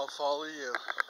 I'll follow you.